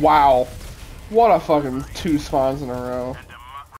Wow. What a fucking two spawns in a row.